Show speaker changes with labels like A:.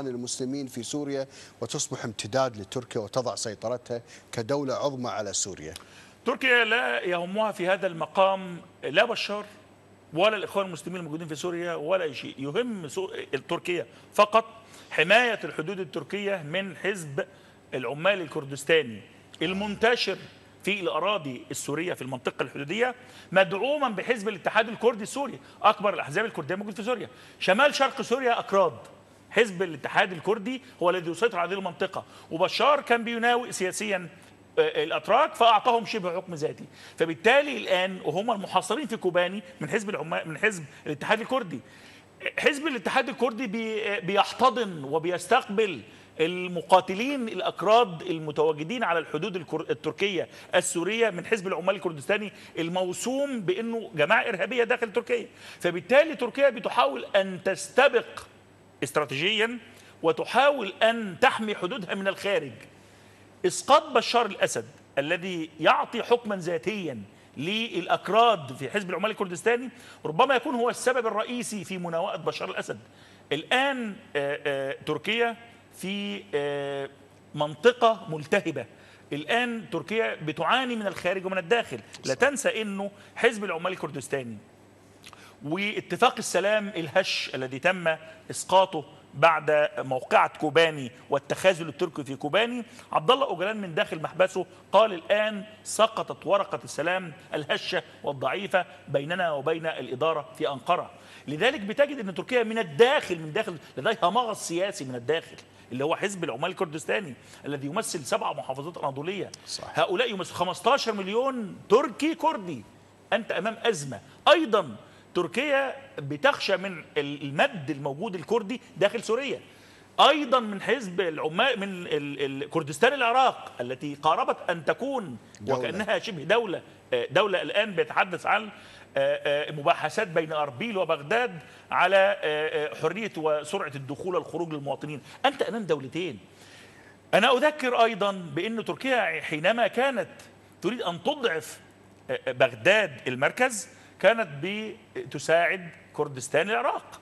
A: المسلمين في سوريا وتصبح امتداد لتركيا وتضع سيطرتها كدولة عظمى على سوريا.
B: تركيا لا يهمها في هذا المقام لا بشار ولا الإخوان المسلمين الموجودين في سوريا ولا أي شيء. يهم تركيا فقط حماية الحدود التركية من حزب العمال الكردستاني المنتشر في الأراضي السورية في المنطقة الحدودية مدعوما بحزب الاتحاد الكردي السوري أكبر الأحزاب الكردية موجود في سوريا. شمال شرق سوريا أكراد. حزب الاتحاد الكردي هو الذي يسيطر على هذه المنطقة. وبشار كان بيناوئ سياسيا آه، الأتراك فأعطاهم شبه حكم ذاتي. فبالتالي الآن وهم المحاصرين في كوباني من حزب العمال من حزب الاتحاد الكردي. حزب الاتحاد الكردي بي- بيحتضن وبيستقبل المقاتلين الأكراد المتواجدين على الحدود التركية السورية من حزب العمال الكردستاني الموسوم بأنه جماعة إرهابية داخل تركيا. فبالتالي تركيا بتحاول أن تستبق استراتيجيا وتحاول أن تحمي حدودها من الخارج إسقاط بشار الأسد الذي يعطي حكما ذاتيا للأكراد في حزب العمال الكردستاني ربما يكون هو السبب الرئيسي في مناوئة بشار الأسد. الآن آه، آه، تركيا في آه، منطقة ملتهبة. الآن تركيا بتعاني من الخارج ومن الداخل، لا تنسى إنه حزب العمال الكردستاني واتفاق السلام الهش الذي تم إسقاطه بعد موقعة كوباني والتخاذل التركي في كوباني عبد الله أوجلان من داخل محبسه قال الآن سقطت ورقة السلام الهشة والضعيفة بيننا وبين الإدارة في أنقرة. لذلك بتجد أن تركيا من الداخل من داخل لديها مغص سياسي من الداخل اللي هو حزب العمال الكردستاني الذي يمثل سبع محافظات أناضولية.
A: صح.
B: هؤلاء يمثل 15 مليون تركي كردي. أنت أمام أزمة. أيضا تركيا بتخشى من المد الموجود الكردي داخل سوريا. أيضا من حزب العمال من كردستان العراق التي قاربت أن تكون
A: دولة.
B: وكأنها شبه دولة. آه، دولة الآن بيتحدث عن آه، آه، مباحثات بين أربيل وبغداد على حرية وسرعة الدخول والخروج للمواطنين. أنت أمام دولتين. أنا أذكر أيضا بأن تركيا حينما كانت تريد أن تضعف بغداد المركز كانت بتساعد كردستان العراق.